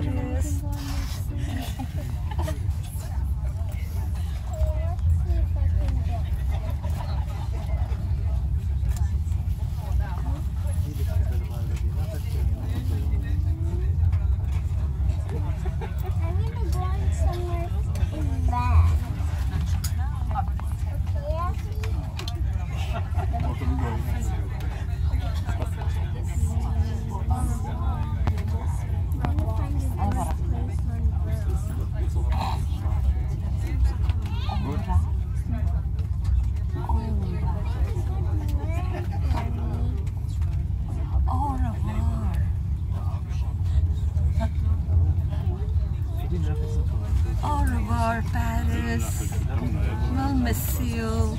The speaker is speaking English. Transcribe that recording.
measurement. Au revoir, Paris. We'll miss you.